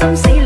some say